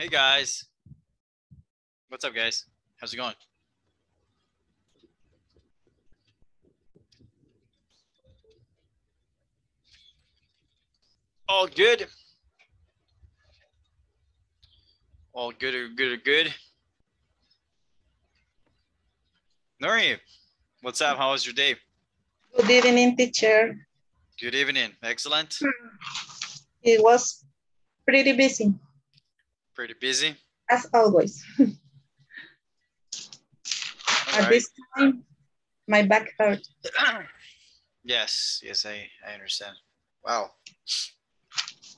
Hey guys. What's up guys? How's it going? All good. All good or good or good. Nori, what's up? How was your day? Good evening, teacher. Good evening. Excellent. It was pretty busy, Pretty busy. as always. At right. this time, my back hurt. yes, yes, I, I understand. Wow.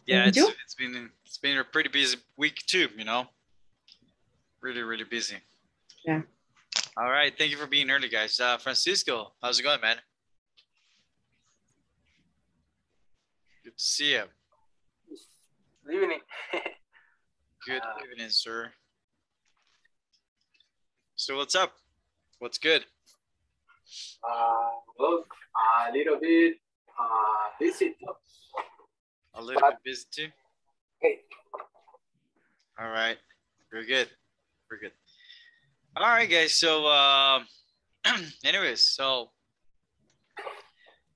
Yeah, it's, it's been it's been a pretty busy week too, you know. Really, really busy. Yeah. All right, thank you for being early, guys. Uh, Francisco, how's it going, man? Good to see you. Good evening. Good Uh, evening, sir. So what's up? What's good? uh, well, a little bit uh, busy. A little But- bit busy too. Hey, All right. Very good. Very good. All right, guys. So, um, anyways, so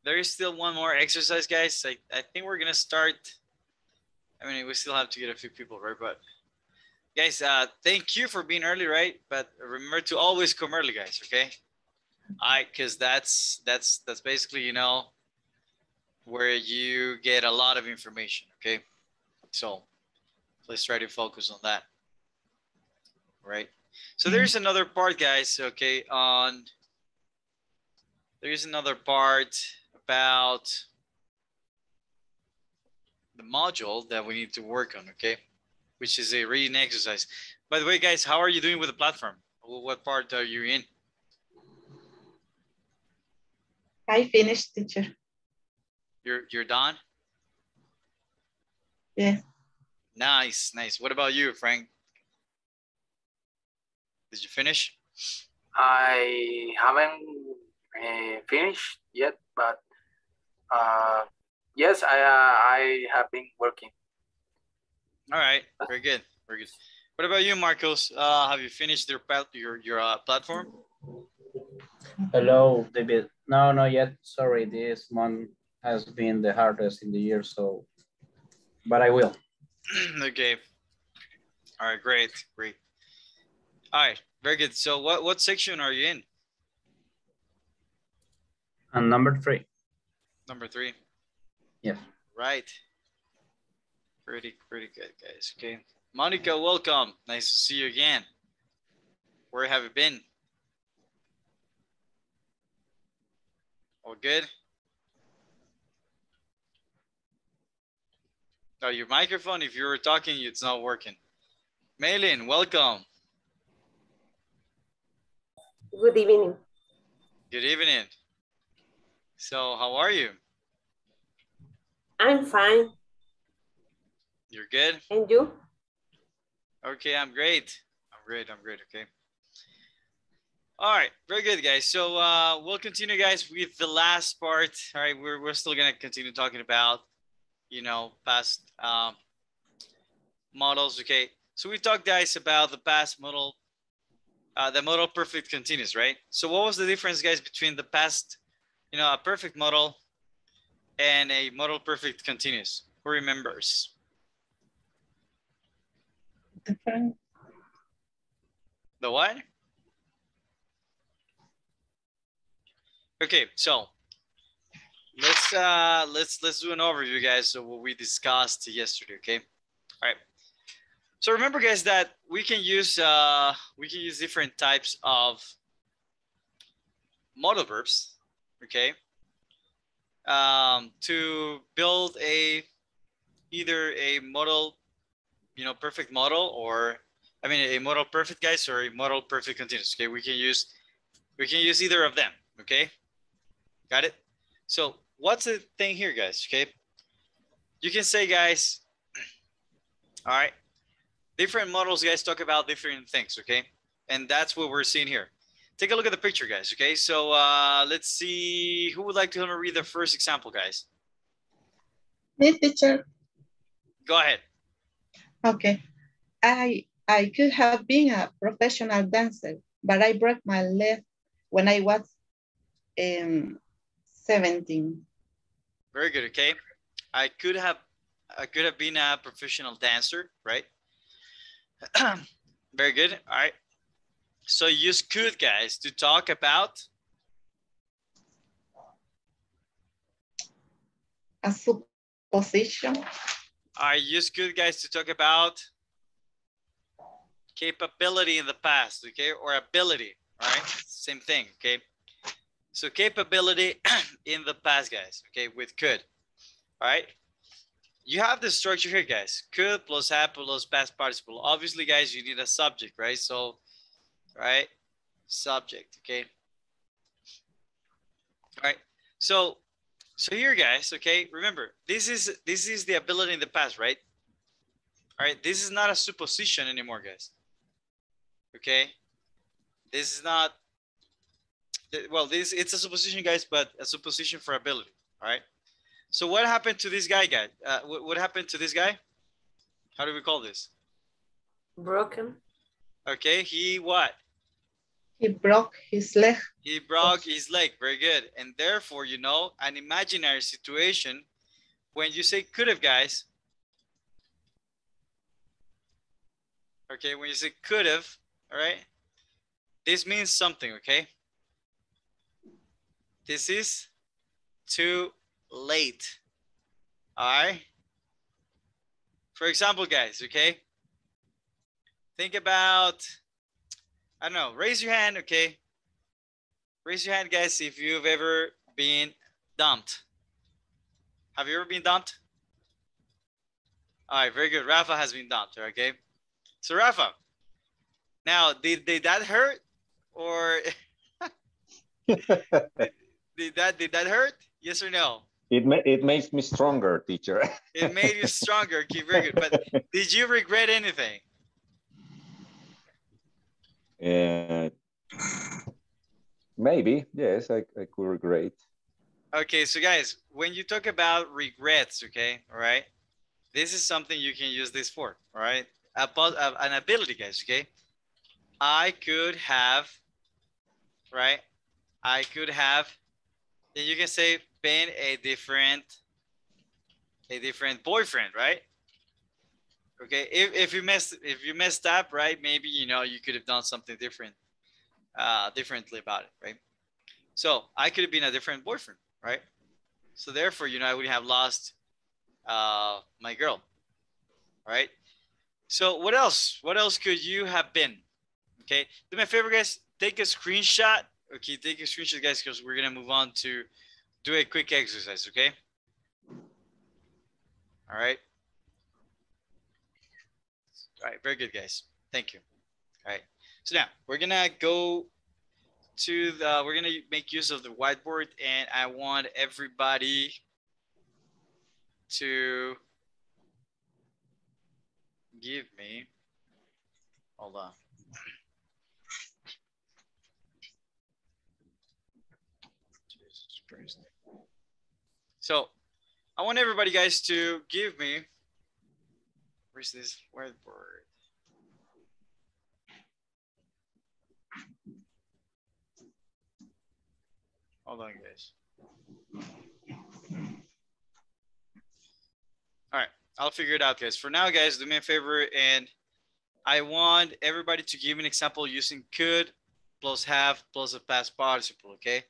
there is still one more exercise, guys. I, I think we're gonna start. I mean, we still have to get a few people, right? But guys, uh, thank you for being early, right? But remember to always come early, guys. Okay. I, cause that's that's that's basically you know where you get a lot of information. Okay. So let's try to focus on that. Right. So there's another part, guys. Okay. On there's another part about the module that we need to work on. Okay. Which is a reading exercise. By the way, guys, how are you doing with the platform? What part are you in? I finished, teacher. You're you're done. Yes. Nice, nice. What about you, Frank? Did you finish? I haven't uh, finished yet, but uh, yes, I uh, I have been working. All right, very good, very good. What about you, Marcos? Uh, have you finished your your your uh, platform? Hello, David. No, not yet. Sorry, this month has been the hardest in the year, so, but I will. okay. All right, great, great. All right, very good. So, what what section are you in? And number three, Number three. yes. Right. Pretty pretty good, guys. Okay, Monica, welcome. Nice to see you again. Where have you been? All good? Oh, your microphone, if you were talking, it's not working. Maylin, welcome. Good evening. Good Good evening. So how are you? I'm fine. You're good? And you? Okay, I'm great. I'm great. I'm great. Okay. All right, very good, guys. So uh, we'll continue, guys, with the last part. All right, we're, we're still gonna continue talking about, you know, past um, models. Okay, so we talked, guys, about the past model, uh, the model perfect continuous, right? So what was the difference, guys, between the past, you know, a perfect model and a model perfect continuous? Who remembers? Different. The what? Okay, so let's uh let's let's do an overview, guys, of what we discussed yesterday. Okay, all right. So remember, guys, that we can use uh we can use different types of modal verbs. Okay, um, to build a either a model, you know, perfect model, or I mean a model perfect, guys, or a model perfect continuous. Okay, we can use we can use either of them. Okay. Got it? So what's the thing here, guys? Okay. You can say, guys, all right, different models, guys, talk about different things, okay? And that's what we're seeing here. Take a look at the picture, guys, okay? So uh, let's see, who would like to read the first example, guys? Me, teacher. Go ahead. Okay. I I could have been a professional dancer, but I broke my leg when I was um, 17. Very good, okay? I could have I could have been a professional dancer, right? Very good. All right. So use could, guys, to talk about A supposition. I use good guys to talk about capability in the past, okay, or ability, right? Same thing, okay? So capability in the past, guys, okay, with could, all right? You have the structure here, guys. Could plus have plus past participle. Obviously, guys, you need a subject, right? So, right, subject, okay? All right, so so here, guys, okay, remember, this is this is the ability in the past, right? All right, this is not a supposition anymore, guys. Okay, this is not, well, this it's a supposition, guys, but a supposition for ability, all right? So what happened to this guy, guy? Uh, what, what happened to this guy? How do we call this? Broken. Okay, he what? He broke his leg. He broke his leg. Very good. And therefore, you know, an imaginary situation, when you say could have, guys. Okay, when you say could have, all right, this means something, okay? This is too late. All right. For example, guys, okay? Think about I don't know. Raise your hand, okay? Raise your hand, guys, if you've ever been dumped. Have you ever been dumped? All right, very good. Rafa has been dumped, okay? So Rafa, now did, did that hurt or did that did that hurt? Yes or no? It ma- it makes me stronger, teacher. It made you stronger. Okay, very good. But did you regret anything? Uh, maybe yes, I, I could regret. Okay, so guys, when you talk about regrets, okay, all right, this is something you can use this for, all right? About an ability, guys, okay? I could have, right? I could have, then you can say been a different, a different boyfriend, right? Okay, if, if you messed if you messed up, right? Maybe you know you could have done something different, uh, differently about it, right? So I could have been a different boyfriend, right? So therefore, you know, I would have lost uh, my girl, right? So what else? What else could you have been? Okay, do me a favor, guys. Take a screenshot. Okay, take a screenshot, guys, because we're gonna move on to do a quick exercise. Okay. All right. All right, very good, guys. Thank you. All right, so now we're gonna go to the, we're gonna make use of the whiteboard and I want everybody to give me, hold on. So I want everybody guys to give me, where's this whiteboard? Hold on, guys. All right, I'll figure it out, guys. For now, guys, do me a favor, and I want everybody to give me an example using could plus have plus a past participle, okay?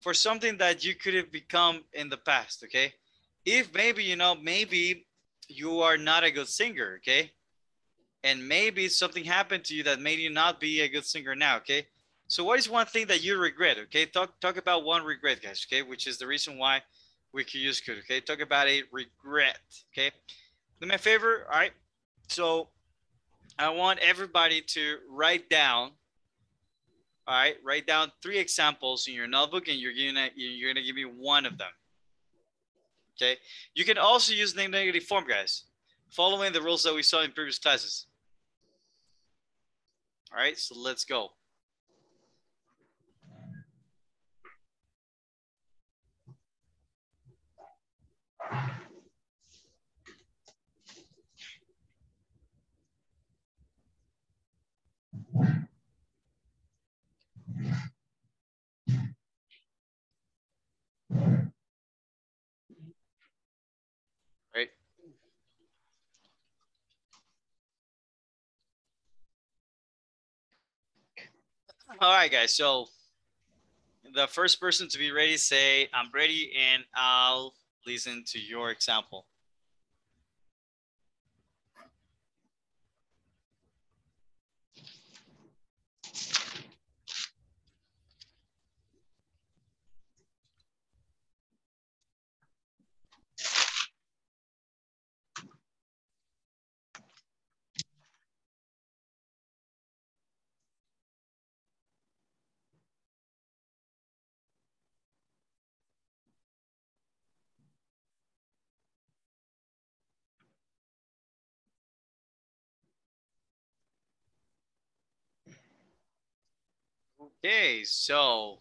For something that you could have become in the past, okay? If maybe, you know, maybe you are not a good singer, okay? And maybe something happened to you that made you not be a good singer now, okay? So what is one thing that you regret? Okay, talk talk about one regret, guys. Okay, which is the reason why we could use could. Okay, talk about a regret. Okay, do me a favor. All right. So I want everybody to write down. All right, write down three examples in your notebook, and you're gonna you're gonna give me one of them. Okay. You can also use the negative form, guys, following the rules that we saw in previous classes. All right, so let's go. Right. All right, guys. So the first person to be ready, say, I'm ready, and I'll listen to your example. Okay, so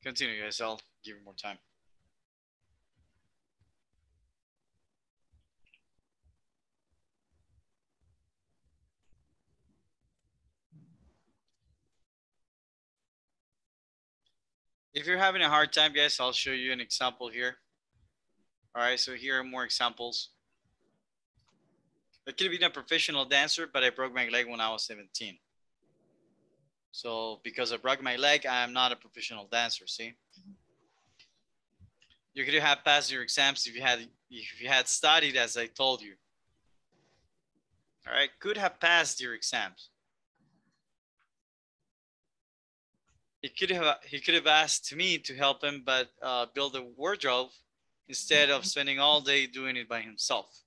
continue, guys. I'll give you more time. If you're having a hard time, guys, I'll show you an example here. All right, so here are more examples. I could have been a professional dancer, but I broke my leg when I was 17. So because I broke my leg, I am not a professional dancer, see? You could have passed your exams if you had if you had studied as I told you. All right, could have passed your exams. He could have he could have asked me to help him, but uh, build a wardrobe instead of spending all day doing it by himself.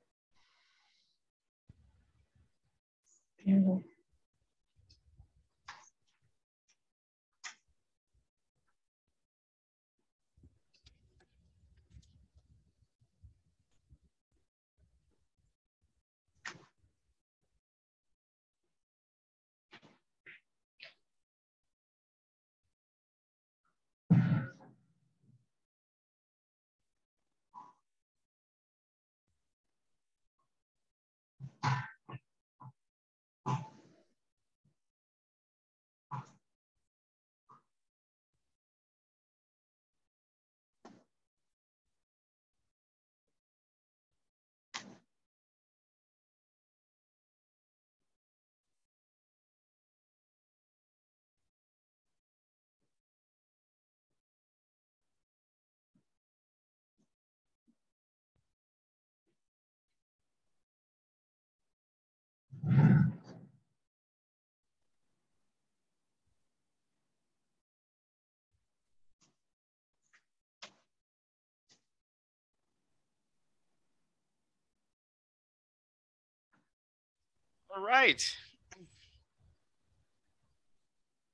All right.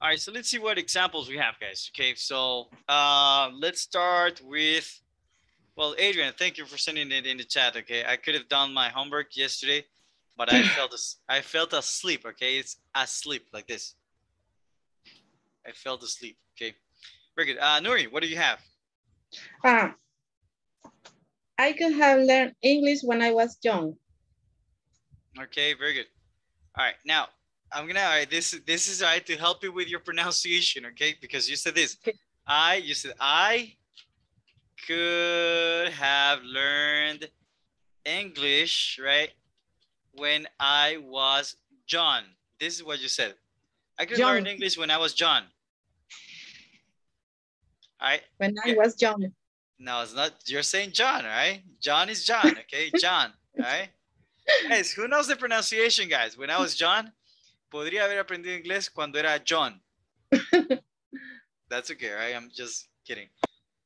All right, so let's see what examples we have, guys. Okay, so uh, let's start with, well, Adrian, thank you for sending it in the chat. Okay, I could have done my homework yesterday, but I felt as- I felt asleep. Okay, it's asleep like this. I felt asleep. Okay, very good. Uh, Nuri, what do you have? Uh, I could have learned English when I was young. Okay, very good. All right, now I'm gonna. All right, this this is all right to help you with your pronunciation. Okay, because you said this. Okay. I you said I could have learned English right when I was John. This is what you said. I could learn English when I was John. All right. When I Yeah. was John. No, it's not. You're saying John, right? John is John, okay? John, all right? Guys, who knows the pronunciation, guys? When I was John, podría haber aprendido inglés cuando era John. That's okay, right? I'm just kidding.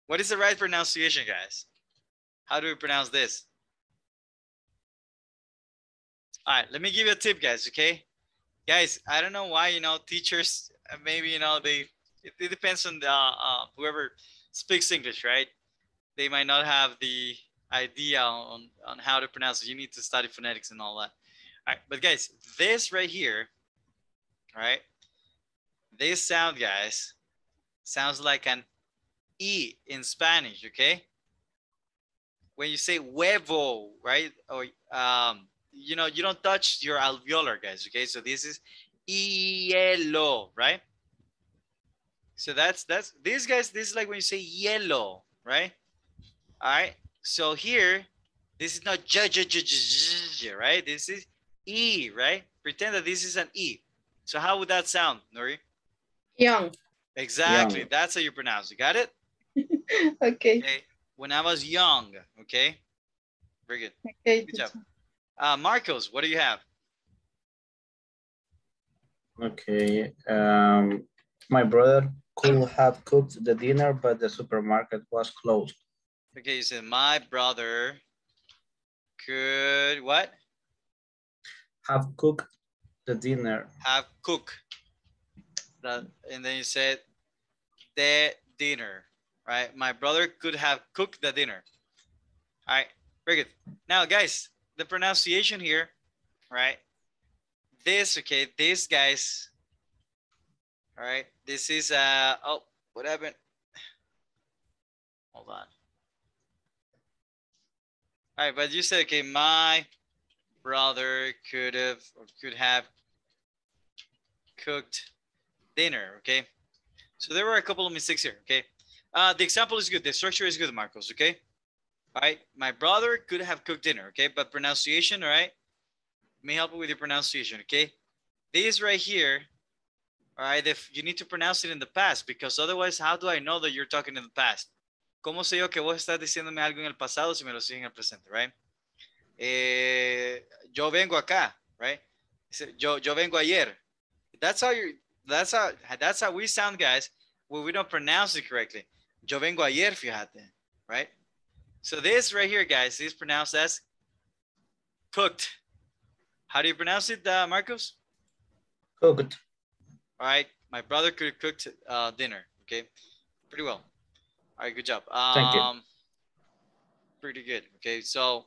What is the right pronunciation, guys? How do we pronounce this? All right, let me give you a tip, guys, okay? Guys, I don't know why, you know, teachers, maybe, you know, they, it, it depends on the, uh, whoever speaks English, right? they might not have the idea on, on how to pronounce it. You need to study phonetics and all that. All right, but guys, this right here, right? this sound, guys, sounds like an E in Spanish, okay? When you say huevo, right? Or, um, you know, you don't touch your alveolar, guys, okay? So this is hielo, right? So that's, that's, these guys, this is like when you say yellow, right? All right. So here, this is not j, j, j, j, j, j, right? This is E, right? Pretend that this is an E. So how would that sound, Nuri? Young. Exactly. Young. That's how you pronounce it. Got it? Okay. Okay. When I was young. Okay. Very good. Okay. Good job. Uh, Marcos, what do you have? Okay. Um, my brother could have cooked the dinner, but the supermarket was closed. Okay, you said my brother could what? Have cooked the dinner. Have cooked. That and then you said the dinner, right? My brother could have cooked the dinner. All right, very good. Now, guys, the pronunciation here, right? This, okay, this, guys. All right, this is uh oh, what happened? Hold on. All right, but you said okay, my brother could have could have cooked dinner. Okay, so there were a couple of mistakes here. Okay, uh, the example is good. The structure is good, Marcos. Okay, all right. My brother could have cooked dinner. Okay, but pronunciation. All right, let me help you with your pronunciation. Okay, this right here. All right, if you need to pronounce it in the past because otherwise, how do I know that you're talking in the past? ¿Cómo sé yo que vos estás diciéndome algo en el pasado si me lo sigues en el presente, right? Eh, yo vengo acá, right? Yo, yo vengo ayer. That's how you. That's how. That's how we sound, guys. When we don't pronounce it correctly. Yo vengo ayer, fíjate, right? So this right here, guys, is pronounced as cooked. How do you pronounce it, uh, Marcos? Cooked. All right, my brother could have cooked uh, dinner. Okay, pretty well. All right, good job. Um, Thank you. Pretty good. Okay, so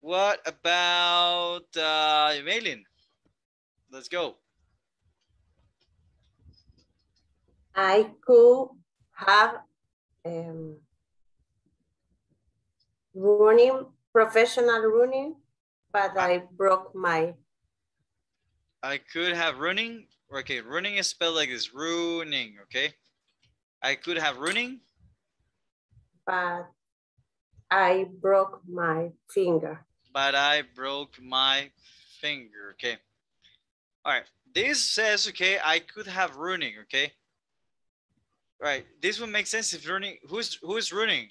what about uh, Maylin? Let's go. I could have um, running, professional running, but I broke my, I could have running. Okay, running is spelled like this. Ruining. Okay, I could have running, but I broke my finger. but I broke my finger. Okay. All right. This says, okay, I could have running. Okay. All right. This would make sense if running. Who's who's running?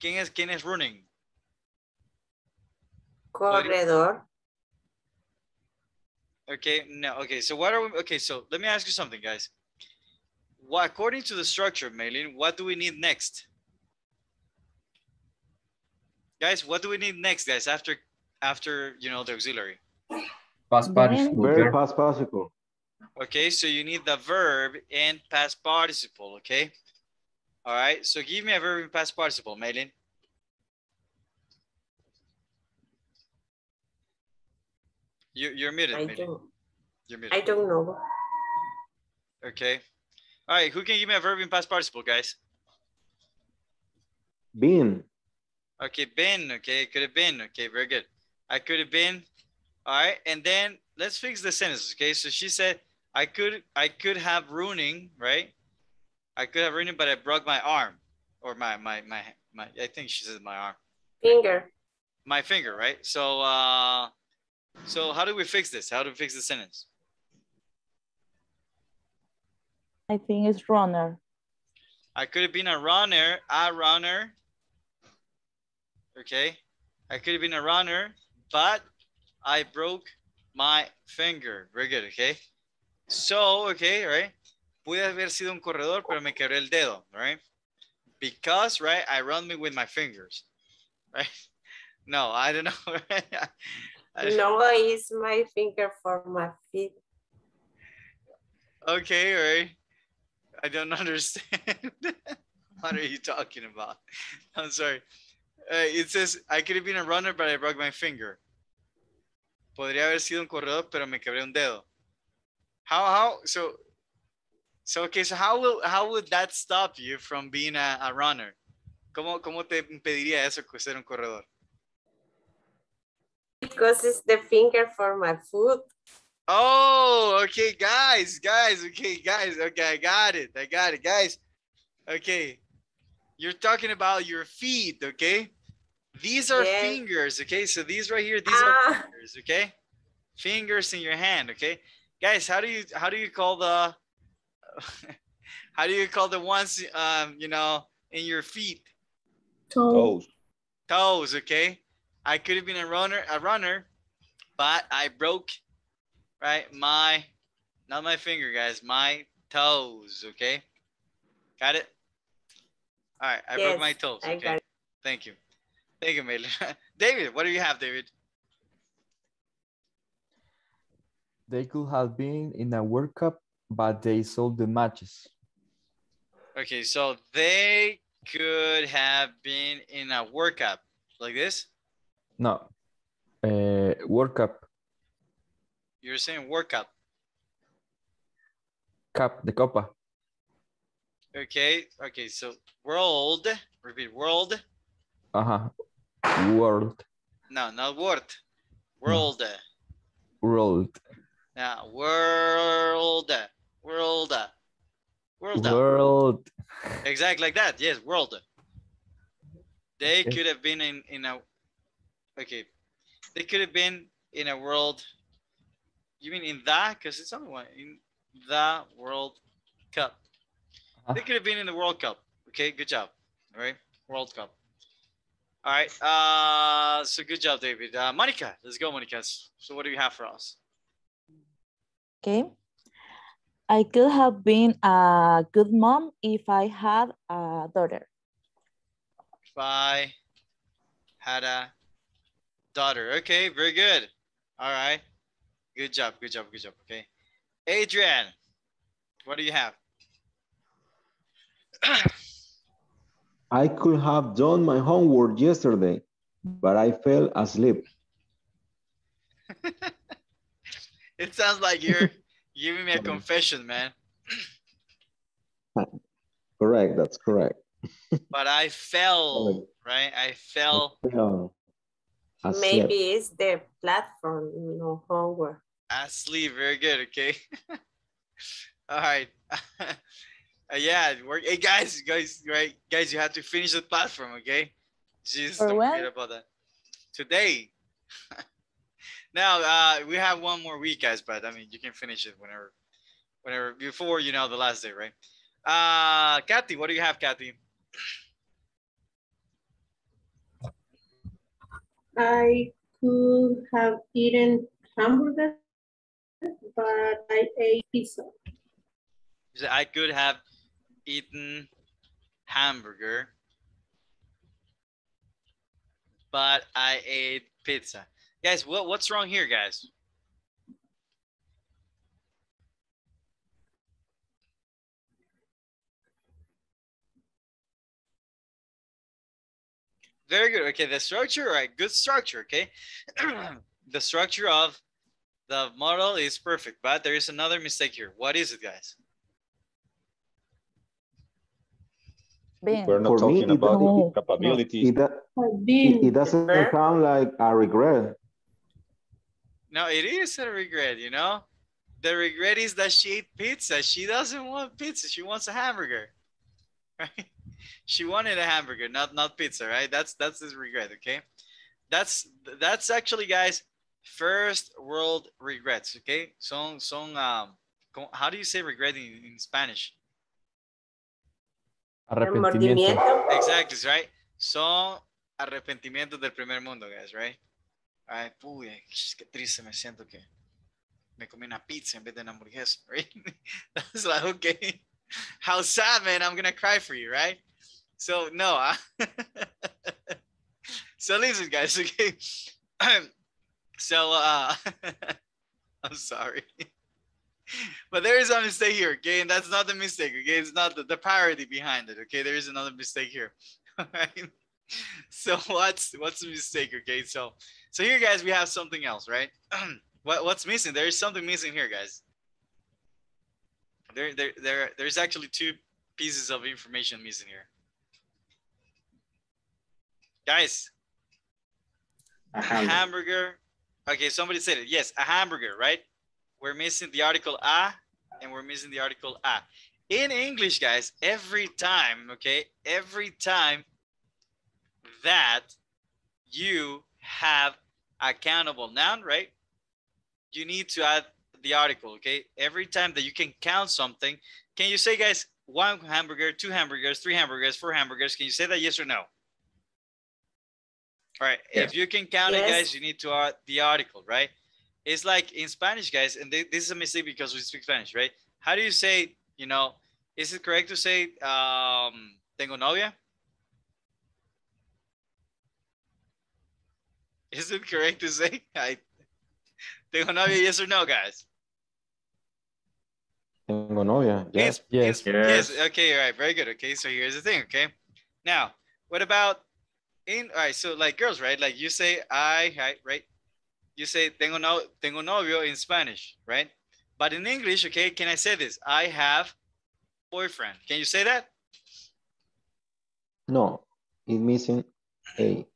¿Quién es quién es running? Corredor, Okay. No. Okay. So what are we? Okay. So let me ask you something, guys. What according to the structure, Maylin, what do we need next? Guys, what do we need next, guys? After after you know the auxiliary. Past participle. Verb. past participle. Okay, so you need the verb and past participle, okay? All right, so give me a verb in past participle, Maylin. You, you're muted, I Maylin. don't, You're muted. I don't know. Okay. All right, who can give me a verb in past participle, guys? Been. Okay, been, okay, it could have been, okay, very good. I could have been, all right, and then let's fix the sentence, okay? So she said, I could, I could have ruining, right? I could have ruining, but I broke my arm, or my, my, my, my, I think she said my arm, Finger. my finger, right? So, uh, so how do we fix this? How do we fix the sentence? I think it's runner. I could have been a runner, a runner. Okay. I could have been a runner, but I broke my finger. Very good, okay? So, okay, right? Pude haber sido un corredor, pero me quebré el dedo, right? Because, right, I run me with my fingers, right? No, I don't know. right? I- No, it's my finger for my feet. Okay, all right. I don't understand. what are you talking about? I'm sorry. Uh, it says, I could have been a runner, but I broke my finger. Podría haber sido un corredor, pero me quebré un dedo. How, how, so, so, okay, so how will, how would that stop you from being a, a runner? ¿Cómo, ¿Cómo te impediría eso ser un corredor? Because it's the finger for my foot. Oh, okay, guys, guys, okay, guys, okay, I got it, I got it, guys. Okay, you're talking about your feet, okay? These are Yes. fingers, okay? So these right here, these Ah. are fingers, okay? Fingers in your hand, okay? Guys, how do you how do you call the how do you call the ones um you know in your feet? Toes. toes okay i could have been a runner a runner but i broke right? My not my finger guys my toes okay? Got it? All right i broke my toes okay? thank you. Thank you Maylin. david what do you have david? They could have been in a World Cup, but they sold the matches. okay so they could have been in a World Cup, like this? No, uh, World Cup, you're saying workup Cup, Cup, the Copa. okay okay so world repeat world Uh-huh. World, no not word world world, Now, world, world, world. world. Exactly like that. Yes, world. They could have been in in a. Okay, they could have been in a world. You mean in that? Because it's only one in the World Cup. They Uh-huh. could have been in the World Cup. Okay, good job. All right, World Cup. All right. Uh, so good job, David. Uh, Monica, let's go, Monica. So what do you have for us? Okay. I could have been a good mom if I had a daughter. If I had a daughter. Okay, very good. All right. Good job, good job, good job. Okay. Adrian, what do you have? I could have done my homework yesterday, but I fell asleep. It sounds like you're giving me a confession, man. Correct, that's correct. But I fell, right? I fell Fell. Maybe it's the platform, you know, homework. Asleep. Very good. Okay. All right. Uh, yeah, work. Hey guys, guys, right? Guys, you have to finish the platform, okay? Just For don't when? forget about that. Today. now, uh, we have one more week, guys, but I mean, you can finish it whenever, whenever before you know the last day, right? Uh, Kathy, what do you have, Kathy? I could have eaten hamburger, but I ate pizza. You said I could have eaten hamburger, but I ate pizza. Guys, what, what's wrong here, guys? Very good. Okay, the structure, right? Good structure, okay? the structure of the model is perfect, but there is another mistake here. What is it, guys? Being. We're not For talking it about No. capabilities. It, it, it doesn't sound like a regret. No, it is a regret, you know? The regret is that she ate pizza. She doesn't want pizza. She wants a hamburger. Right? She wanted a hamburger, not not pizza, right? That's that's his regret, okay? That's that's actually guys first world regrets, okay? Son son um how do you say regret in, in Spanish? Arrepentimiento. Exactly, right? Son arrepentimientos del primer mundo, guys, right? Ay, puy, qué triste me siento que me comí una pizza en vez de una hamburguesa, right? That's like, okay, how sad, man, I'm gonna cry for you, right? So, no, I- so listen, guys, okay? so, uh, I'm sorry. But there is a mistake here, okay? And that's not the mistake, okay? It's not the, the parody behind it, okay? There is another mistake here. All right. So what's what's the mistake, okay? So so here, guys, we have something else, right? what what's missing? There is something missing here, guys. There there there there's actually two pieces of information missing here. Guys, A hamburger. hamburger. Okay, somebody said it. Yes, a hamburger, right? We're missing the article a and we're missing the article a. In English, guys, every time, okay, every time that you have a countable noun, right? You need to add the article, okay? Every time that you can count something, can you say, guys, one hamburger, two hamburgers, three hamburgers, four hamburgers? Can you say that yes or no? All right. Yes. If you can count it, guys, you need to add the article, right? It's like in Spanish, guys, and thi- this is a mistake because we speak Spanish, right? How do you say, you know, is it correct to say um, tengo novia? Is it correct to say I tengo novia? Yes or no, guys? Tengo novia. Yes. Yes. Yes. Yes. Yes. Okay. All right. Very good. Okay. So here's the thing. Okay. Now, what about in? All right. So like girls, right? Like you say I, I right? You say tengo no, tengo novio in Spanish, right? But in English, okay, can I say this? I have boyfriend. Can you say that? No, it missing a.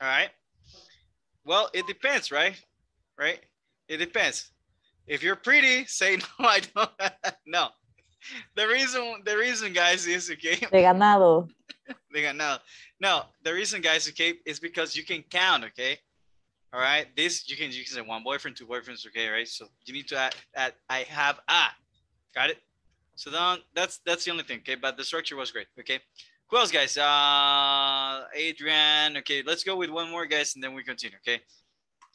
All right. Well, it depends, right? Right? It depends. If you're pretty, say no, I don't. no. The reason, the reason, guys, is okay. De ganado. They got no. The reason, guys, okay, is because you can count, okay. All right. This you can you can say one boyfriend, two boyfriends, okay, right? So you need to add, add I have a. Got it. So then that's that's the only thing, okay. But the structure was great, okay. Who else, guys? Uh, Adrian. Okay, let's go with one more, guys, and then we continue, okay.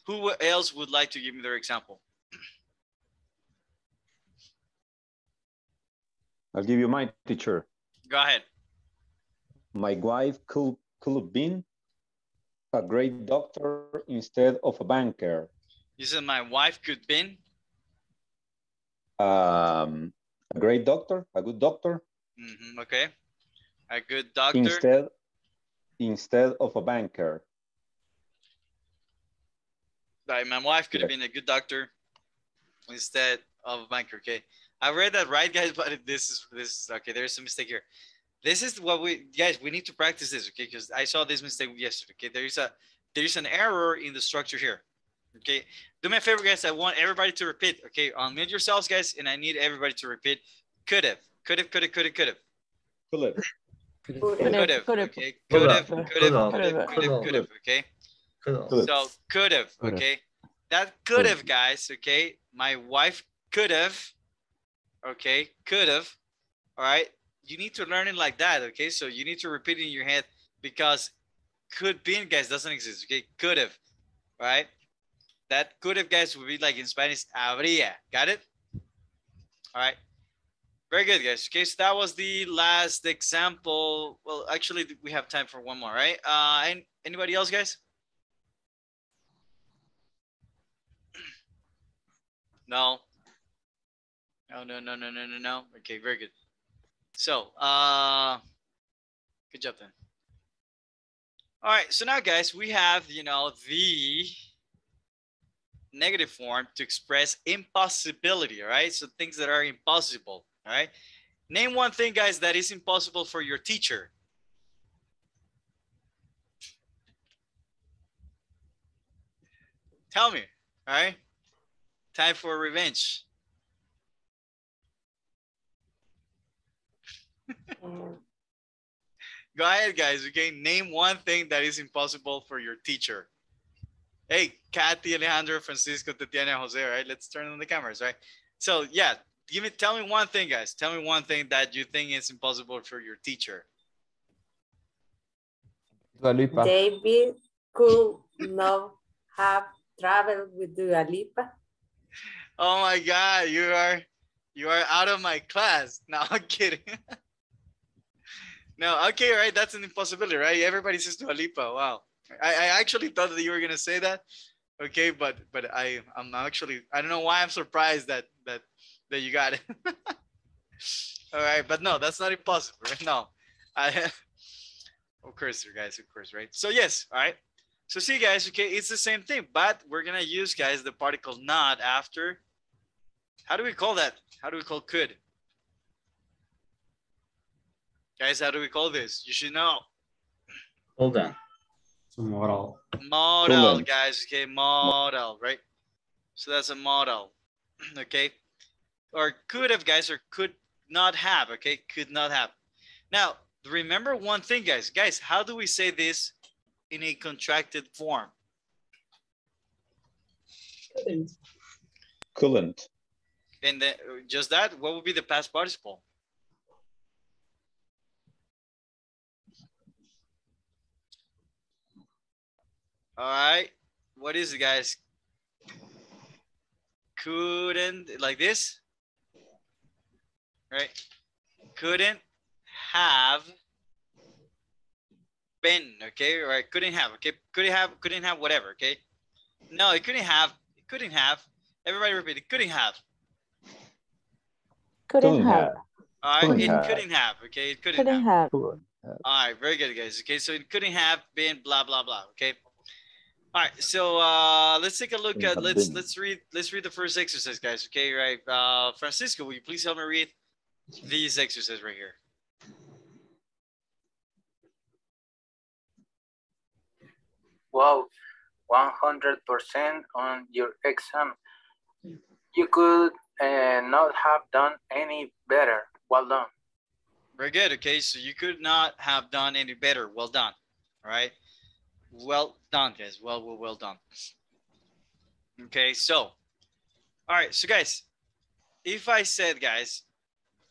Who else would like to give me their example? I'll give you my teacher. Go ahead. My wife could could have been a great doctor instead of a banker. You said my wife could been. Um, a great doctor, a good doctor Mhm, okay. A good doctor. instead instead of a banker. Right, my wife could have been a good doctor instead of a banker. Okay, I read that right, guys. But this is this is okay. There's a mistake here. This is what we guys we need to practice this, okay? Because I saw this mistake yesterday. Okay, there is a there is an error in the structure here. Okay, do me a favor, guys. I want everybody to repeat. Okay, unmute yourselves, guys, and I need everybody to repeat. Could have, could have, could have, could have, could have. Could have. Could Could have, have. could have. Okay. Could Could have, have. Could could have. have, Could have. could Could have. have. Could have. Okay. Cool. Could have. So Could have. okay. That could have, guys, okay. My wife could have, okay, could have. All right. You need to learn it like that, okay. So you need to repeat it in your head because could be, guys, doesn't exist, okay. Could have, right? That could have, guys, would be like in Spanish, habría. Got it? All right. Very good, guys. Okay, so that was the last example. Well, actually, we have time for one more, right? Uh, and anybody else, guys? No. No, no, no, no, no, no, no. Okay, very good. So, uh, good job then. All right, so now guys, we have, you know, the negative form to express impossibility, all right? So things that are impossible, all right? Name one thing, guys, that is impossible for your teacher. Tell me, all right? Time for revenge. Go ahead, guys. Okay, name one thing that is impossible for your teacher. Hey, Kathy, Alejandro, Francisco, Tatiana, Jose. Right? Let's turn on the cameras. Right. So yeah, give me. Tell me one thing, guys. Tell me one thing that you think is impossible for your teacher. Dua David could not have traveled with Dua Lipa. Oh my God, you are you are out of my class. No, I'm kidding. no, okay, right. That's an impossibility, right? Everybody says Dua Lipa. Wow. I, I actually thought that you were gonna say that. Okay, but but I I'm actually I don't know why I'm surprised that that that you got it. All right, but no, that's not impossible. Right? No, I of course, guys, of course, right? So yes, all right. So see, guys, okay, it's the same thing, but we're gonna use, guys, the particle not after. How do we call that? How do we call could? Guys, how do we call this? You should know. Hold on. Modal. Modal, guys. Okay, modal, right? So that's a modal. okay. Or could have, guys, or could not have. Okay, could not have. Now, remember one thing, guys. Guys, how do we say this in a contracted form? Couldn't. Couldn't. And the, uh, just that, what would be the past participle? All right. What is it, guys? Couldn't, like this? Right? Couldn't have been, okay? Right? Couldn't have, okay? Couldn't have, couldn't have whatever, okay? No, it couldn't have, it couldn't have. Everybody repeat it, couldn't have. Couldn't Couldn't have. have. All right, Couldn't it have. couldn't have, okay? It couldn't, Couldn't have. have. All right, very good, guys. Okay, so it couldn't have been blah blah blah. Okay. All right, so uh, let's take a look at let's let's read let's read the first exercise, guys. Okay, right? Uh, Francisco, will you please help me read these exercises right here? Wow, 100% on your exam. You could uh, not have done any better. Well done. Very good. Okay, so you could not have done any better. Well done. All right. Well done, guys. Well, well, well done. Okay, so, all right, so guys, if I said, guys,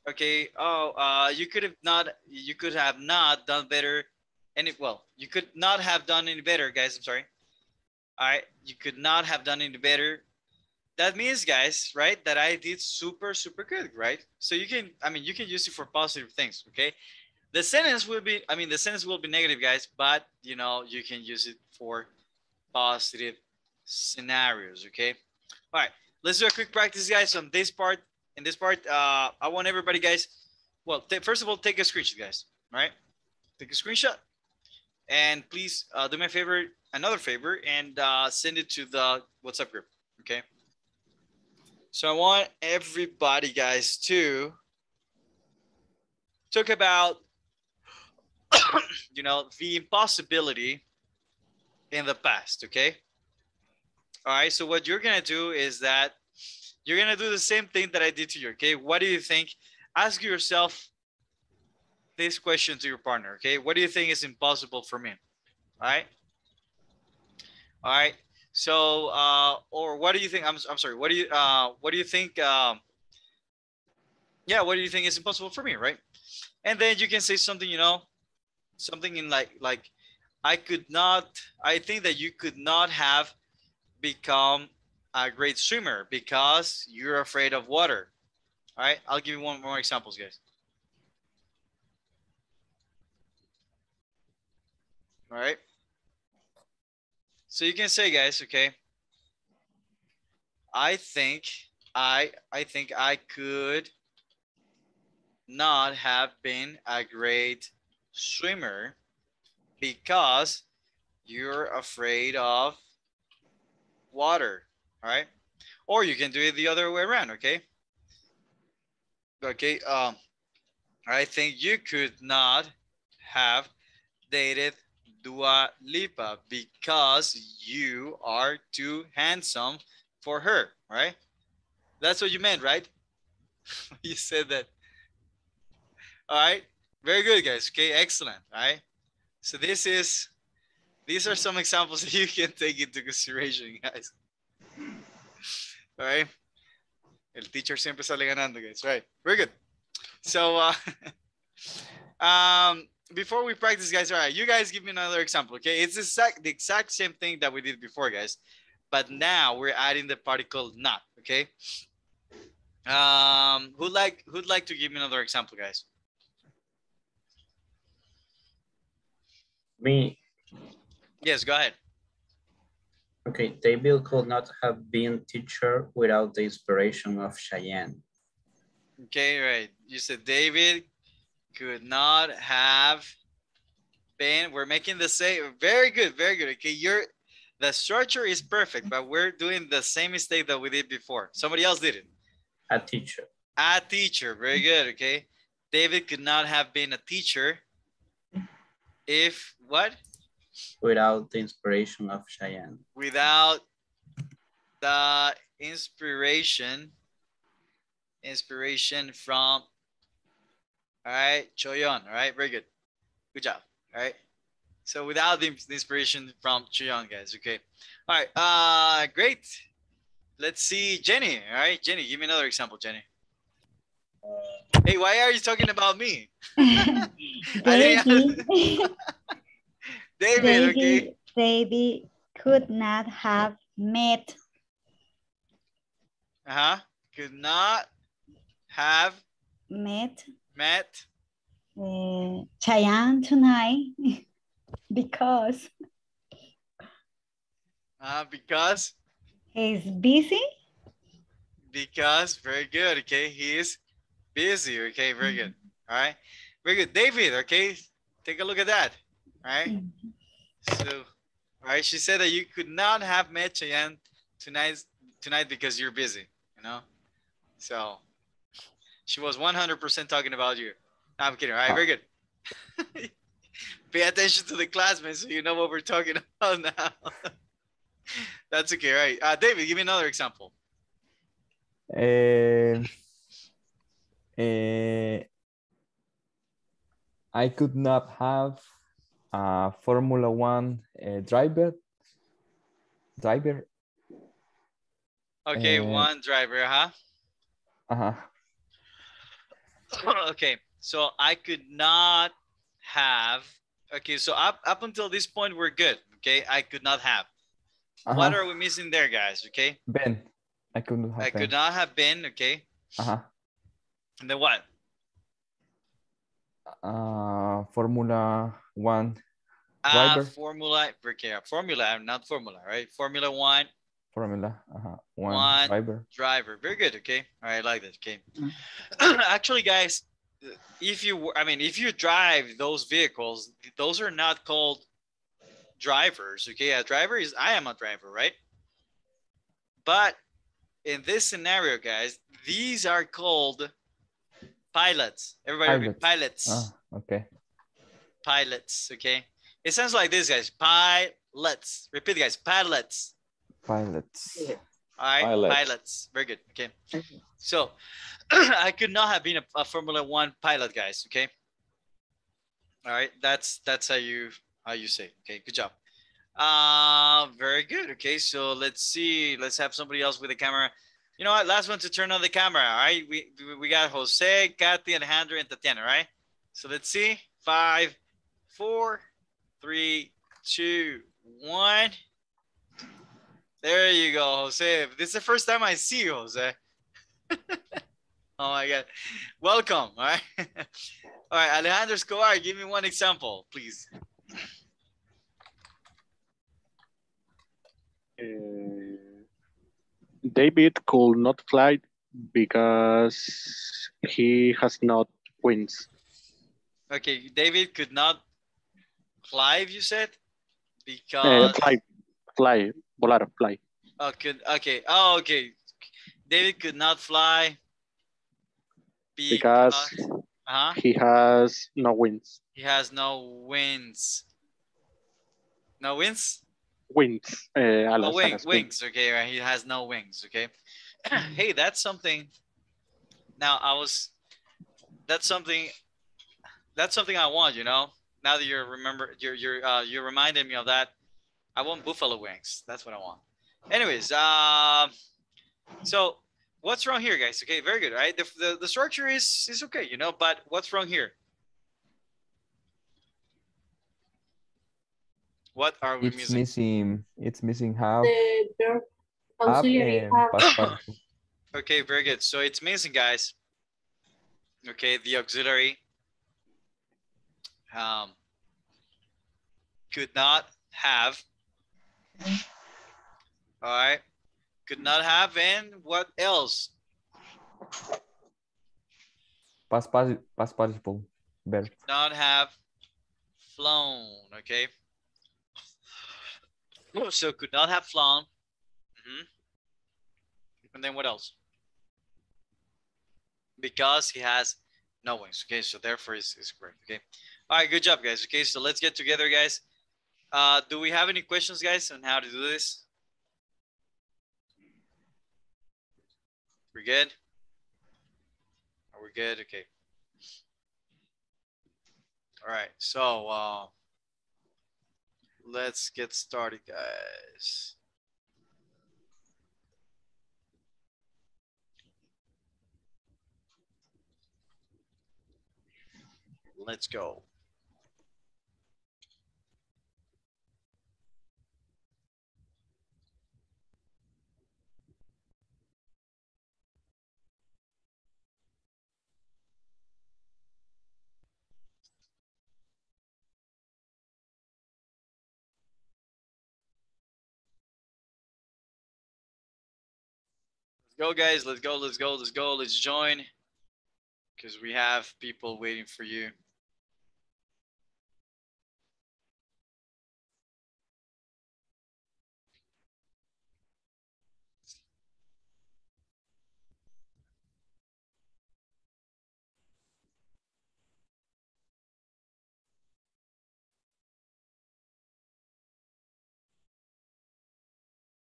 okay, oh, uh, you could have not, you could have not done better, any, well, you could not have done any better, guys. I'm sorry. All right, you could not have done any better. That means, guys, right, that I did super, super good, right? So you can, I mean, you can use it for positive things, okay? The sentence will be, I mean, the sentence will be negative, guys, but you know, you can use it for positive scenarios, okay? All right, let's do a quick practice, guys, on this part. In this part, uh, I want everybody, guys, well, first of all, take a screenshot, guys, right? Take a screenshot and please uh, do me a favor, another favor, and uh, send it to the WhatsApp group, okay? So I want everybody, guys, to talk about, you know, the impossibility in the past, okay? All right, so what you're gonna do is that you're gonna do the same thing that I did to you, okay? What do you think? Ask yourself this question to your partner, okay? What do you think is impossible for me? All right? All right. So, uh, or what do you think? I'm, I'm sorry. What do you, uh, what do you think? Um, yeah, what do you think is impossible for me, right? And then you can say something, you know, something in like, like, I could not, I think that you could not have become a great swimmer because you're afraid of water. All right. I'll give you one more examples, guys. All right. So you can say, guys, okay. I think I I think I could not have been a great swimmer because you're afraid of water, all right? Or you can do it the other way around, okay? Okay, um, I think you could not have dated Dua Lipa because you are too handsome for her, right? That's what you meant, right? you said that. All right, very good, guys. Okay, excellent. All right, so this is, these are some examples that you can take into consideration, guys. All right. El teacher siempre sale ganando, guys. Right. Very good. So, uh, um, before we practice, guys, all right, you guys give me another example, okay? It's the exact, the exact same thing that we did before, guys. But now we're adding the particle not, okay? Um, who'd like who'd like to give me another example, guys? Me. Yes, go ahead. Okay, David could not have been teacher without the inspiration of Cheyenne. Okay, right. You said David could not have been. We're making the same. Very good, very good. Okay, you're the structure is perfect, but we're doing the same mistake that we did before. Somebody else did it. A teacher. A teacher. Very good. Okay. David could not have been a teacher if what? Without the inspiration of Cheyenne. Without the inspiration, inspiration from, all right, Choyon. All right, very good. Good job. All right. So without the inspiration from Choyon, guys. Okay. All right. Uh, great. Let's see, Jenny. All right, Jenny, give me another example, Jenny. Hey, why are you talking about me? David, David, okay. David, could not have met Uh-huh. Could not have met met uh, Cheyenne tonight because uh, because he's busy. because very good. Okay, he is busy. Okay, very good. All right, very good. David, okay, take a look at that. All right. So, all right, she said that you could not have met Cheyenne tonight tonight because you're busy. You know, so she was 100% talking about you. No, I'm kidding. All right, very good. Pay attention to the classmates so you know what we're talking about now. That's okay, right? Uh, David, give me another example. Uh, uh, I could not have a Formula One uh, driver. Driver. Okay, Uh, one driver, huh? Uh-huh. okay, so I could not have. Okay, so up up until this point we're good. Okay, I could not have. What Uh-huh. are we missing there, guys? Okay, Ben. I could not have I could Ben. not have been. Okay, Uh-huh. And then what? Uh, Formula One Uh, driver. formula. Okay, formula, not formula, right? Formula one Formula. Uh-huh. One, One. driver. driver. Very good. Okay, all right, I like this, Okay, actually, guys, if you, I mean, if you drive those vehicles, those are not called drivers. Okay, a driver is I am a driver, right? But in this scenario, guys, these are called pilots. Everybody, repeat, pilots. Ah, okay. Pilots. Okay, it sounds like this, guys. Pilots. Repeat, guys. Pilots. Pilots. All right, Pilots. pilots. Very good. Okay. So I could not have been a, a Formula One pilot, guys. Okay. All right. That's that's how you how you say. it. Okay. Good job. Uh, very good. Okay. So let's see. Let's have somebody else with the camera. You know what? Last one to turn on the camera. All right. We we- got Jose, Kathy, Alejandro, and Tatiana. Right. So let's see. Five, four, three, two, one. There you go, Jose. This is the first time I see you, Jose. oh my God. Welcome. All right. All right, Alejandro Escobar, give me one example, please. Uh, David could not fly because he has not wings. Okay, David could not fly, you said, Because Uh, fly, fly, volar, fly. oh, could okay. Oh, okay. David could not fly Because uh-huh, he has no wings. he has no wings. No wings? Wings. Uh, Oh, wing, alas, wings. Okay, right. He has no wings. Okay. hey, that's something. Now I was. That's something. That's something I want. You know. Now that you're remember, you're you're uh, you reminded me of that. I want buffalo wings. That's what I want. Anyways, um, so what's wrong here, guys? Okay, very good. Right. The, the the structure is is okay. You know, but what's wrong here? What are we It's missing? missing. It's missing half, The verb auxiliary have. Okay, very good. So it's missing, guys. Okay, the auxiliary um, could not have. All right, could not have, and what else? Past, parti- past participle verb. Not have flown. Okay. So could not have flown. Mhm. And then what else? Because he has no wings. Okay, so therefore is is correct. Okay. All right, good job, guys. Okay, so let's get together, guys. Uh, do we have any questions, guys, on how to do this? We're good. Are we good? Okay. All right, so uh, let's get started, guys. Let's go. Go, guys. Let's go. Let's go. Let's go. Let's join because we have people waiting for you.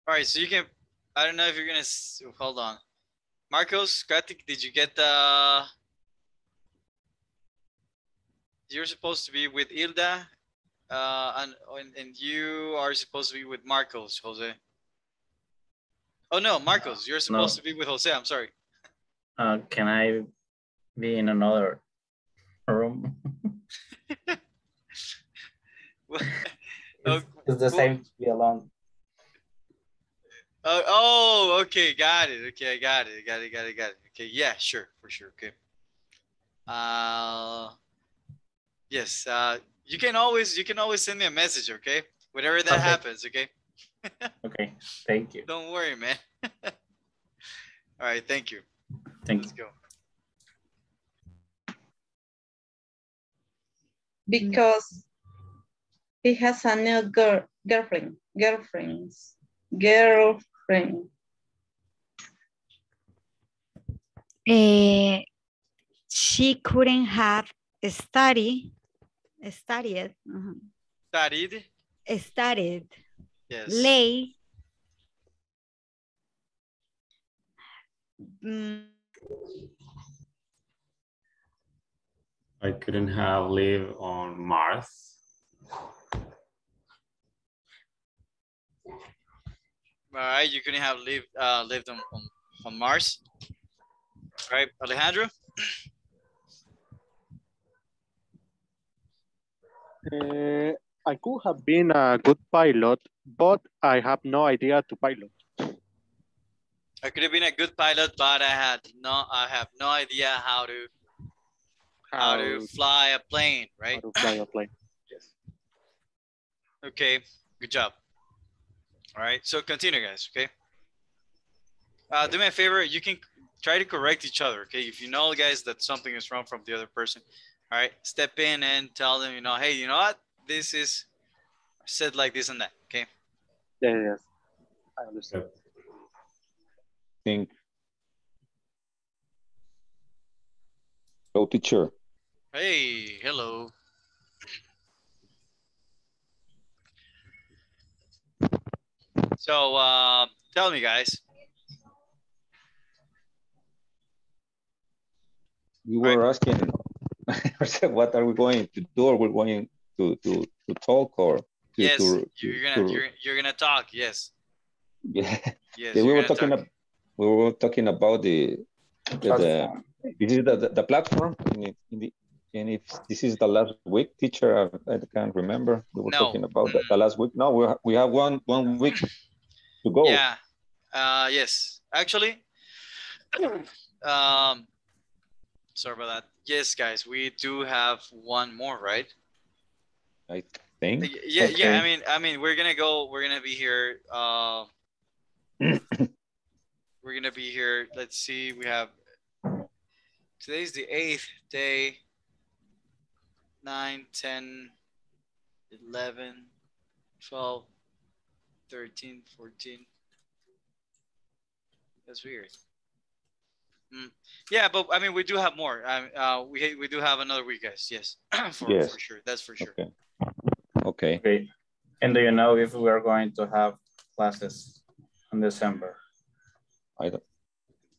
All right, so you can. I don't know if you're gonna hold on. Marcos, Kratik, did you get the? You're supposed to be with Ilda, uh, and and and you are supposed to be with Marcos, Jose. Oh no, Marcos, you're supposed to be with Jose. I'm sorry. Uh, can I be in another room? Oh, It's the same to be alone. Oh, oh, okay, got it. Okay, I got it. Got it. Got it. Got it. Okay, yeah, sure, for sure. Okay. Uh, yes. Uh, you can always you can always send me a message. Okay, whenever that Okay. happens. Okay. Okay, thank you. Don't worry, man. All right, thank you. Thank Let's go. because he has a new girl, girlfriend, girlfriends, girlfriend. Eh, she couldn't have study, studied, mhm, Studied. studied Yes. late. Mm, I couldn't have lived on Mars. Right, you couldn't have lived uh lived on on, on Mars. All right, Alejandro. Uh, I could have been a good pilot, but I have no idea to pilot. I could have been a good pilot, but I had no I have no idea how to how to fly a plane, right? how to fly a plane. yes. Okay, good job. All right, so continue, guys. Okay. Uh, do me a favor. You can try to correct each other. Okay, if you know, guys, that something is wrong from the other person, all right, step in and tell them, you know, hey, you know what? This is said like this and that. Okay. Yeah, yes. I understand. Think. Hello, teacher. Hey, hello. So uh, tell me, guys. You were asking what are we going to do or we're going to, to, to talk or to, yes, to, you're gonna to- you're, you're gonna talk. Yes. yeah. Yes. We were talking talk. ab- we were talking about the the, the this is the, the, the platform in, in the and if this is the last week teacher I, I can't remember we were No. talking about the, the last week no we, we have one one week to go Yeah. Uh, yes. Actually, um, sorry about that. Yes, guys, we do have one more, right? I think Yeah, yeah. I mean, I mean, we're gonna go. We're gonna be here. Uh, we're gonna be here. Let's see. We have today's the eighth day. 9, 10, 11, 12, 13, 14. That's weird. Mm. Yeah, but I mean, we do have more. Um, uh, we we do have another week, guys. Yes, for, Yes. for sure. That's for sure. okay okay Okay. And do you know if we are going to have classes in December? I don't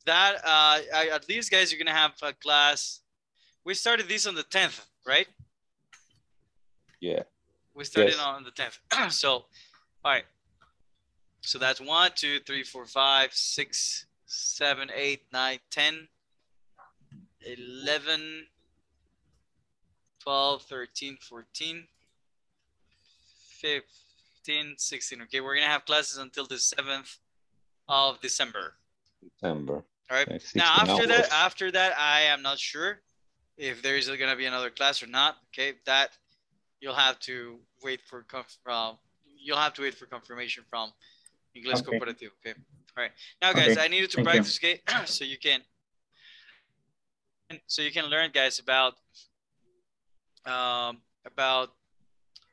That uh, I, at least, guys, you're gonna have a class. We started this on the 10th, right? yeah We started Yes. on the 10th. so, all right. So that's one, two, three, four, five, six, seven, eight, nine, 10, 11, 12, 13, 14, 15, 16. Okay, we're going to have classes until the 7th of December. December All right. Now after hours. that, after that, I am not sure if there is gonna be another class or not. Okay, that you'll have to wait for uh, you'll have to wait for confirmation from Inglés Okay. Corporativo. Okay. All right. Now, guys, Okay, I needed to thank you. practice. Okay, so you can so you can learn, guys, about um about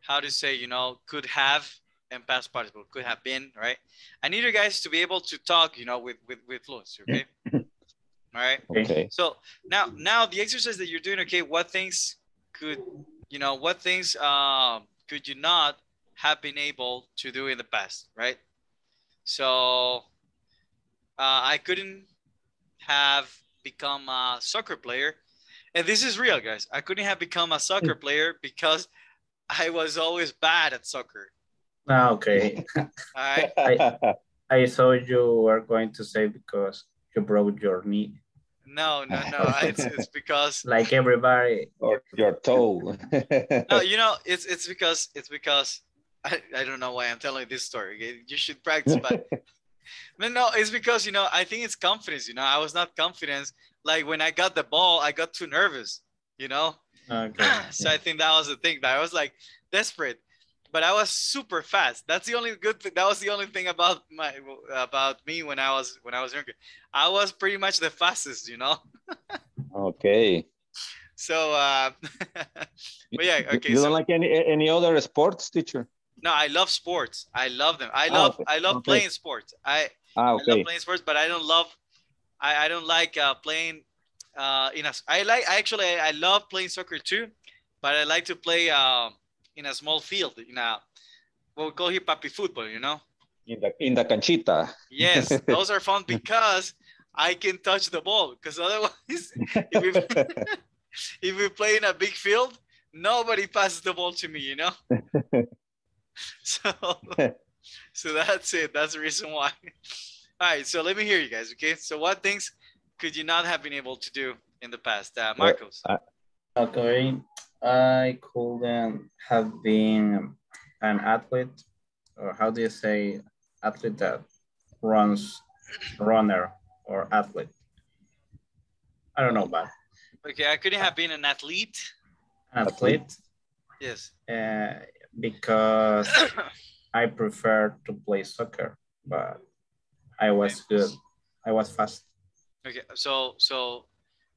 how to say you know could have and past participle could have been right. I need you guys to be able to talk, you know, with with with fluency. Okay. All right. okay So now, now the exercise that you're doing, okay, what things could, you know, what things um, could you not have been able to do in the past, right? So uh, I couldn't have become a soccer player. And this is real, guys. I couldn't have become a soccer player because I was always bad at soccer. Ah, okay. All right. I, I thought you were going to say because you broke your knee, No, no, no. It's, it's because like everybody. or your toe no, you know, it's it's because it's because I, I don't know why I'm telling this story. You should practice, but no, no, it's because you know I think it's confidence. You know, I was not confident. Like when I got the ball, I got too nervous. You know, Okay. so I think that was the thing. That I was like desperate, but I was super fast. That's the only good thing. That was the only thing about my about me when I was when I was younger. I was pretty much the fastest. You know. okay So, uh, but yeah, okay. you so- don't like any any other sports teacher No, I love sports. I love them. I Ah, love okay, I love okay. playing sports. I, ah I love playing sports, but I don't love I, I don't like uh, playing uh in a I like I actually I, I love playing soccer too, but I like to play um in a small field, you know, what we call here papi football, you know. in the in the canchita Yes, those are fun because I can touch the ball. Because otherwise, if we, if we play in a big field, nobody passes the ball to me, you know. So, so that's it. That's the reason why. All right. So let me hear you guys. Okay. So what things could you not have been able to do in the past, uh, Marcos? Okay, I couldn't have been an athlete, or how do you say athlete that runs, runner or athlete? I don't know, but Okay. I couldn't have been an athlete. athlete Yes. uh, because I prefer to play soccer, but I was good. I was fast. Okay. So so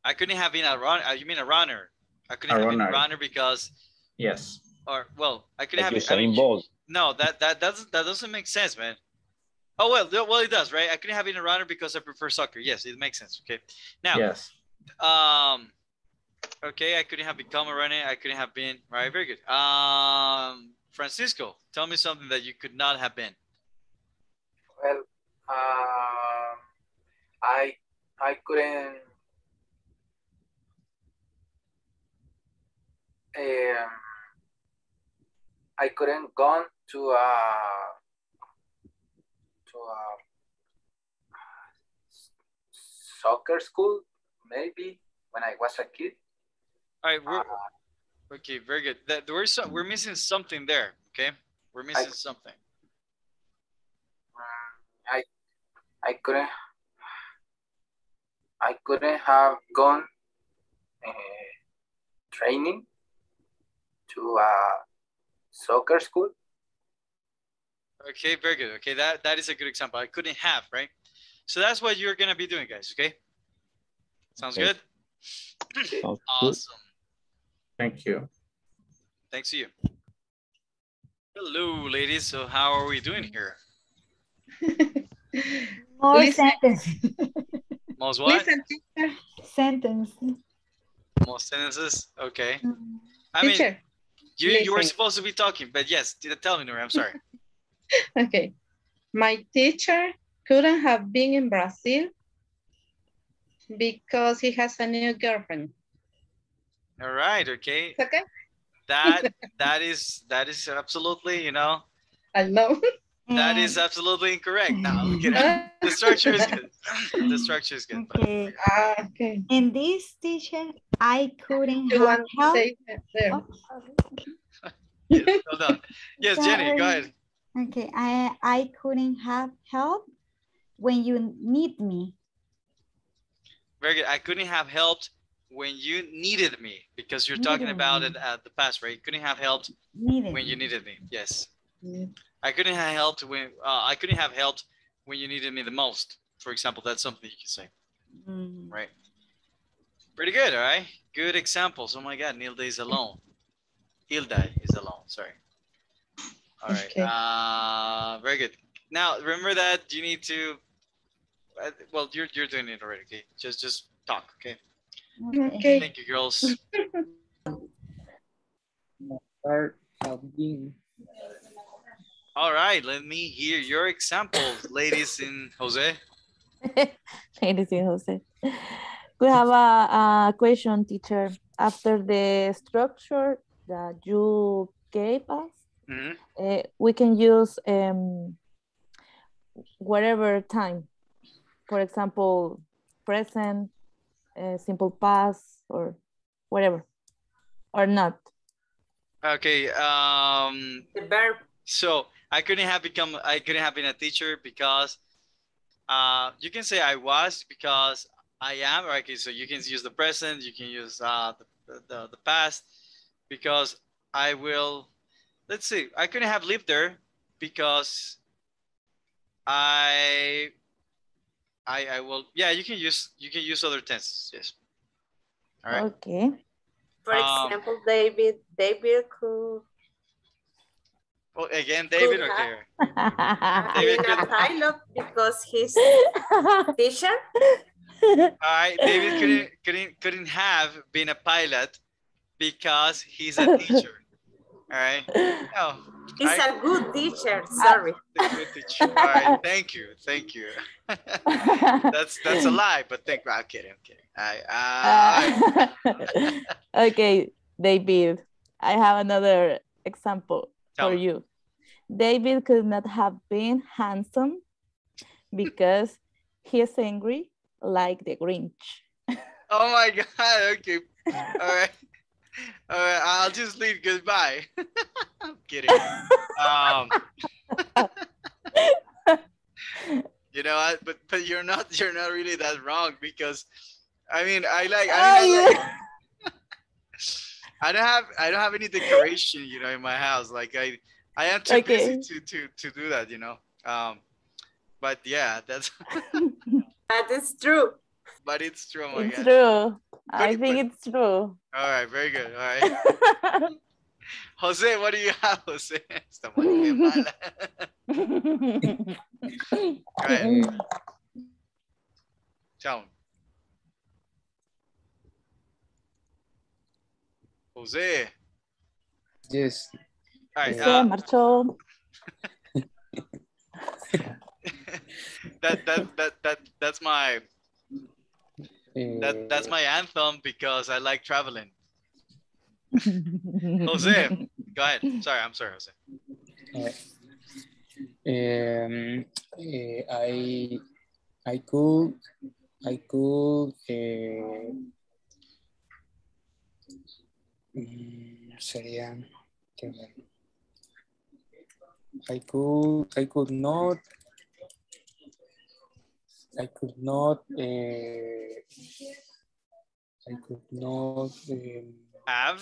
I couldn't have been a run. uh, You mean a runner? I couldn't A have been a runner. runner because Yes. or well, I couldn't Like have. I mean, Usain Bolt. no, that that doesn't that doesn't make sense, man. Oh well, well it does, right? I couldn't have been a runner because I prefer soccer. Yes, it makes sense. Okay, now, Yes. um, okay, I couldn't have become a runner. I couldn't have been right. Very good. Um, Francisco, tell me something that you could not have been. Well, um, I I couldn't. Um, I couldn't gone to a to a soccer school maybe when I was a kid. All right, we're, okay, very good. That we're so, we're missing something there. Okay, we're missing something. I I couldn't I couldn't have gone uh, training to a soccer school. Okay, very good. Okay, that that is a good example. I couldn't have, right? So that's what you're gonna be doing, guys. Okay. Sounds Okay. good. Sounds good. Awesome. Thank you. Thanks to you. Hello, ladies. So how are we doing here? More Listen. sentences. Most what? Listen, teacher. Sentence. Most sentences. Okay. Mm. I mean, Teacher. you you were supposed to be talking, but yes, t- tell me, Nuri. I'm sorry. Okay. My teacher couldn't have been in Brazil because he has a new girlfriend. All right. Okay. Okay? That that is that is absolutely you know I know. that is absolutely incorrect. Now The structure is good. The structure is good. but- Okay. Ah, okay. In this teacher, I couldn't You have want to help. say it there? Oh, Yes, hold on. Yes, Jenny, go ahead. Okay, I I couldn't have help when you need me. Very good. I couldn't have helped when you needed me because you're talking Needed about me. it at the past, right? Couldn't have helped Needed. when you needed me. Yes. Yeah. I couldn't have helped when uh, I couldn't have helped when you needed me the most. For example, that's something you can say, Mm. right? Pretty good, all right? Good examples. Oh my God, Nilda is alone. Hilda is alone. Sorry. All right. Okay. Uh, very good. Now remember that you need to. Uh, well, you're you're doing it already. Okay. Just just talk. Okay. Okay. Okay. Thank you, girls. Start have. All right. Let me hear your examples, ladies and Jose. Ladies and Jose. We have a, a question, teacher. After the structure that you gave us, Mhm. uh, we can use um, whatever time. For example, present, uh, simple past, or whatever, or not. Okay. Um. The verb. So I couldn't have become. I couldn't have been a teacher because. Uh, you can say I was because I am. Or okay, so you can use the present. You can use uh the the, the past because I will. Let's see. I couldn't have lived there because I. I I will. Yeah, you can use you can use other tenses. Yes. All right. Okay. For Um, example, David, David could Well, again, David. Could Okay. have David been a could- pilot because he's teacher. All right, David couldn't couldn't couldn't have been a pilot because he's a teacher. All right. No, He's I- a good teacher. Sorry. good teacher. All right, thank you, thank you. that's that's a lie, but thank you. I'm kidding. I'm kidding. I, uh, okay, David, I have another example Tell for me. you. David could not have been handsome because he is angry like the Grinch. oh my God. Okay. All right. All right. I'll just leave. Goodbye. I'm kidding. Um. you know what? But but you're not you're not really that wrong because, I mean I like I, mean, I, like, I don't have I don't have any decoration you know in my house like I I am too Okay. busy to to to do that you know. Um, but yeah, that's That is true. But it's true. My it's God. true. I But- think it's true. All right. Very good. All right. Jose, what do you have, Jose? Está muy bien mala. Go ahead. Jose. Yes. All right. Se Uh, marchó. that that that that that's my that Eh, that's my anthem because I like traveling. Jose, go ahead. Sorry, I'm sorry, Jose. um, eh, I I could I could eh, mm, sería. I could I could not I could not eh, I could not um, Have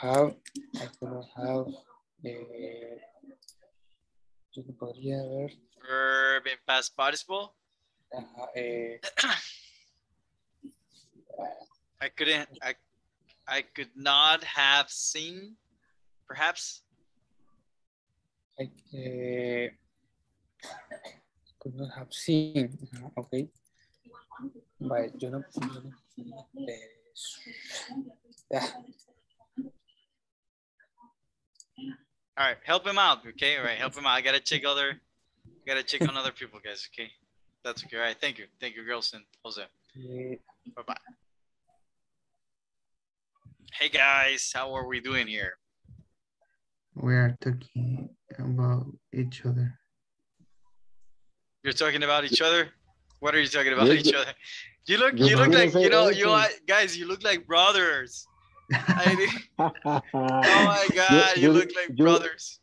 have I could not have eh, yo no podría ver verb in past participle. ajá, eh, I couldn't. I I could not have seen, perhaps. I eh, could not have seen okay vale yo no, yo no eh, ah, All right, help him out. Okay, all right, help him out. I gotta check other. Gotta check on other people, guys. Okay, that's okay. All right, thank you, thank you, girls and Jose. Bye bye. Hey guys, how are we doing here? We are talking about each other. You're talking about each other. What are you talking about each other? You look, you look like you know, you are, guys. You look like brothers. I, oh my God, you, look like brothers.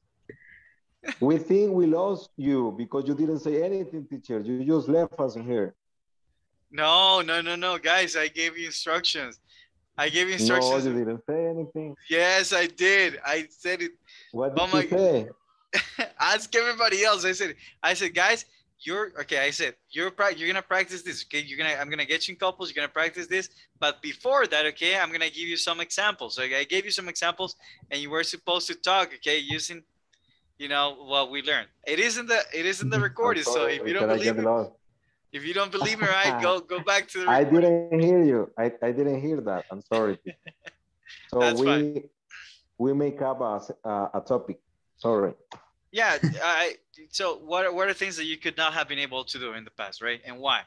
We think we lost you because you didn't say anything, teacher. You just left us here. No, no, no, no, guys. I gave you instructions. I gave you No, instructions. you didn't say anything. Yes, I did. I said it. What oh did Oh my you say? Ask everybody else. I said, I said, guys, you're okay. I said, you're you're gonna practice this. Okay, you're gonna I'm gonna get you in couples. You're gonna practice this. But before that, okay, I'm gonna give you some examples. So I gave you some examples, and you were supposed to talk, okay, using, you know, what we learned. It isn't the it isn't the recording. So if you don't believe me, if you don't believe me, right, go go back to the. I didn't hear you. I, I didn't hear that. I'm sorry. So That's we fine. we make up a a topic. Sorry. yeah i so what are, what are things that you could not have been able to do in the past right? And why?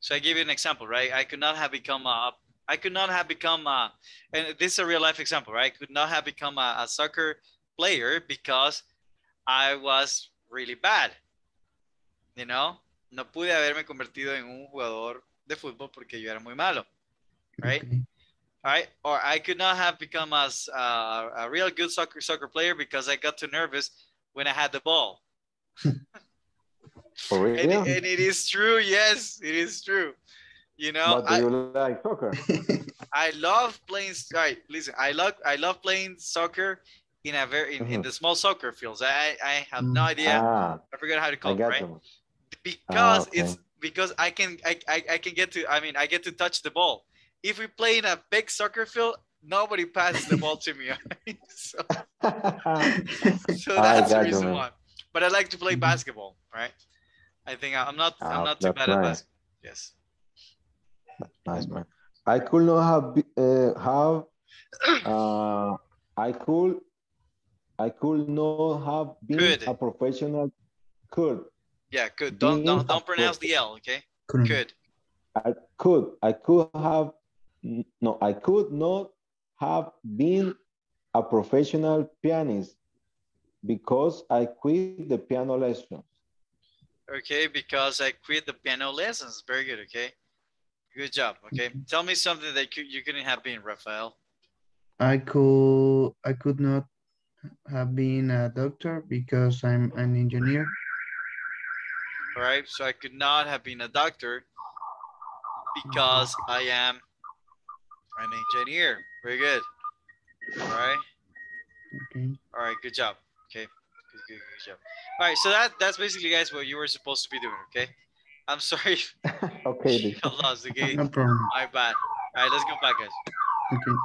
So i give you an example right? I could not have become a i could not have become a and this is a real life example right? I could not have become a, a soccer player because i was really bad you know? No pude haberme convertido en un jugador de fútbol porque yo era muy malo right? All right? Or i could not have become as uh, a real good soccer soccer player because i got too nervous when i had the ball For real? and, and it is true yes it is true you know but do I, you like soccer? I love playing all right listen i love i love playing soccer in a very in, in Mhm. the small soccer fields i i have no idea Ah, i forgot how to call it right you. because okay. it's because I can I, I I can get to I mean I get to touch the ball. If we play in a big soccer field, nobody passes the ball to me. so, so that's the got you, reason why. But I like to play basketball, right? I think I- I'm not I'm Ah, not too that's bad at nice. basketball. Yes. Nice man. I could not have uh, have uh, I could I could not have been Could. a professional could Yeah, good. Don't Being don't don't pronounce the L, okay? Couldn't. Good. I could I could have no I could not have been a professional pianist because I quit the piano lessons. Okay, because I quit the piano lessons. Very good, okay? Good job. Okay. Mm-hmm. Tell me something that you, you couldn't have been, Rafael. I could I could not have been a doctor because I'm an engineer. All right. So I could not have been a doctor because I am an engineer. Very good. All right. Okay. All right. Good job good, good job. All right, so that that's basically, guys, what you were supposed to be doing. Okay, I'm sorry. okay. I lost the game. No problem. My bad. All right, let's go back, guys. Okay.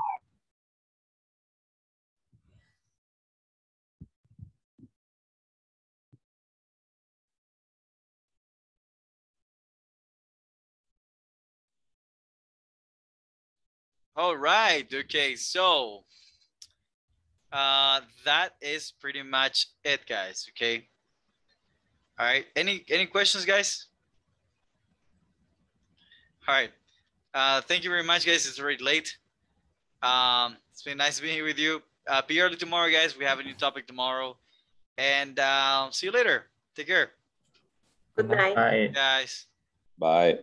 All right. Okay. So uh, that is pretty much it, guys. Okay. All right. Any any questions, guys? All right. Uh, thank you very much, guys. It's already late. Um, it's been nice being here with you. Uh, be early tomorrow, guys. We have a new topic tomorrow. And uh, see you later. Take care. Good night. Bye. Guys. Bye.